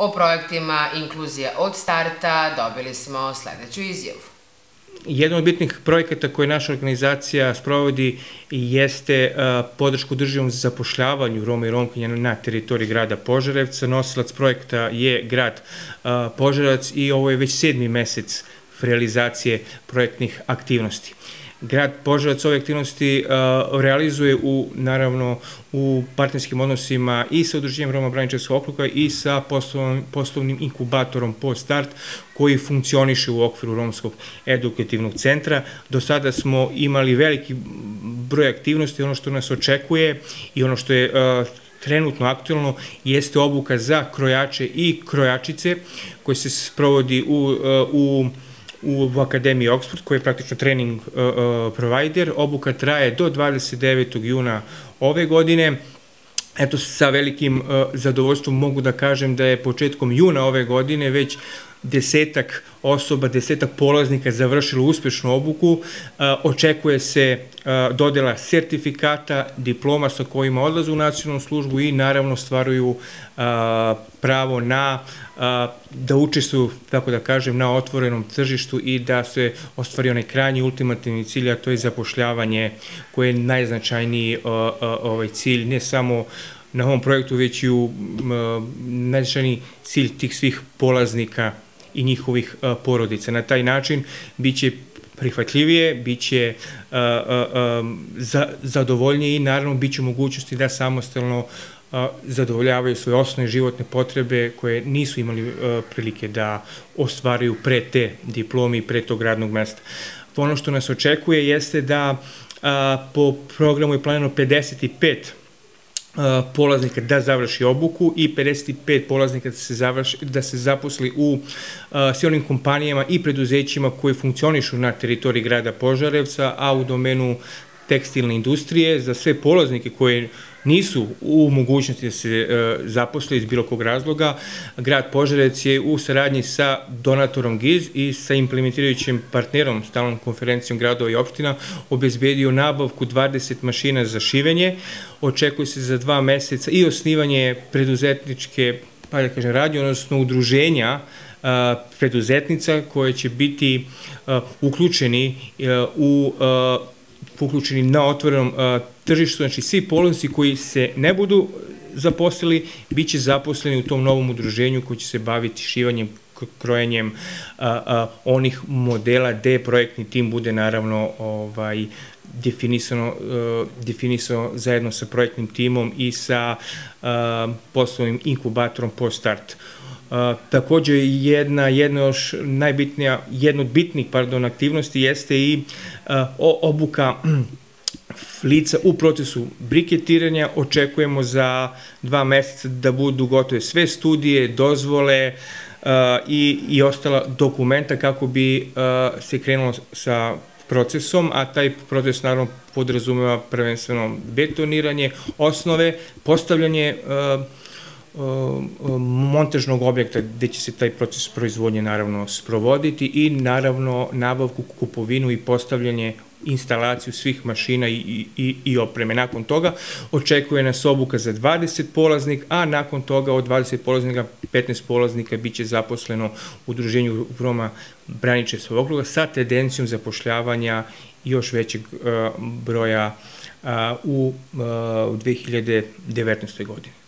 O projektima Inkluzija od starta dobili smo sledeću izjavu. Jedan od bitnih projekata koje naša organizacija sprovodi jeste podršku drživom zapošljavanju Roma i Romkinja na teritoriji grada Požarevca. Nosilac projekta je grad Požarevac i ovo je već sedmi mesec realizacije projektnih aktivnosti. Grad Požarevac ove aktivnosti uh, realizuje u, naravno, u partnerskim odnosima i sa udruženjem Roma Braničevskog okruga i sa poslovnim, poslovnim inkubatorom po start koji funkcioniše u okviru Romskog edukativnog centra. Do sada smo imali veliki broj aktivnosti, ono što nas očekuje i ono što je uh, trenutno aktualno jeste obuka za krojače i krojačice koji se sprovodi u, uh, u u Akademiji Oxford, koji je praktično trening uh, uh, provider. Obuka traje do 29. juna ove godine. Eto, sa velikim uh, zadovoljstvom mogu da kažem da je početkom juna ove godine već desetak osoba, desetak polaznika završilo uspešnu obuku. Očekuje se dodela sertifikata, diploma sa kojima odlazu u nacionalnu službu i naravno stvaruju pravo na da učestvuju, tako da kažem, na otvorenom tržištu i da se ostvari onaj krajnji ultimativni cilj, a to je zapošljavanje koje je najznačajniji ovaj cilj, ne samo na ovom projektu, već i u najznačajniji cilj tih svih polaznika i njihovih porodica. Na taj način biće prihvatljivije, biće uh, uh, za, zadovoljnije i naravno biće mogućnosti da samostalno zadovoljavaju svoje osnovne životne potrebe koje nisu imali prilike da ostvaraju pre te diplome i pre tog radnog mesta. Ono što nas očekuje jeste da po programu je planirano 55 polaznika da završi obuku i 55 polaznika da se, završi, da se zaposli u sve onim kompanijama i preduzećima koji funkcionišu na teritoriji grada Požarevca, a u domenu tekstilne industrije, za sve polaznike koje nisu u mogućnosti da se e, zaposle iz bilo kog razloga. Grad Požarec je u saradnji sa donatorom GIZ i sa implementirajućim partnerom, stalnom konferencijom gradova i opština, obezbedio nabavku 20 mašina za šivenje. Očekuje se za dva meseca i osnivanje preduzetničke pa da kažem, radnje, odnosno udruženja e, preduzetnica koje će biti e, uključeni u uključeni na otvorenom tržištu, znači svi polaznici koji se ne budu zaposlili, bit će zaposleni u tom novom udruženju koji će se baviti šivanjem krojenjem onih modela gde projektni tim bude naravno ovaj definisano, uh, definisano zajedno sa projektnim timom i sa uh, poslovnim inkubatorom po start. Uh, takođe jedna, jedna još najbitnija, jedna od bitnih pardon, aktivnosti jeste i uh, obuka lica u procesu briketiranja. Očekujemo za dva meseca da budu gotove sve studije, dozvole uh, i, i ostala dokumenta kako bi uh, se krenulo sa procesom, a taj proces naravno podrazumeva prvenstveno betoniranje, osnove, postavljanje uh, montažnog objekta gde će se taj proces proizvodnje naravno sprovoditi i naravno nabavku, kupovinu i postavljanje instalaciju svih mašina i, i, i opreme. Nakon toga očekuje nas obuka za 20 polaznika, a nakon toga od 20 polaznika 15 polaznika biće zaposleno u udruženju Roma Braničevskog okruga sa tendencijom zapošljavanja još većeg uh, broja uh, u, uh, u 2019. godini.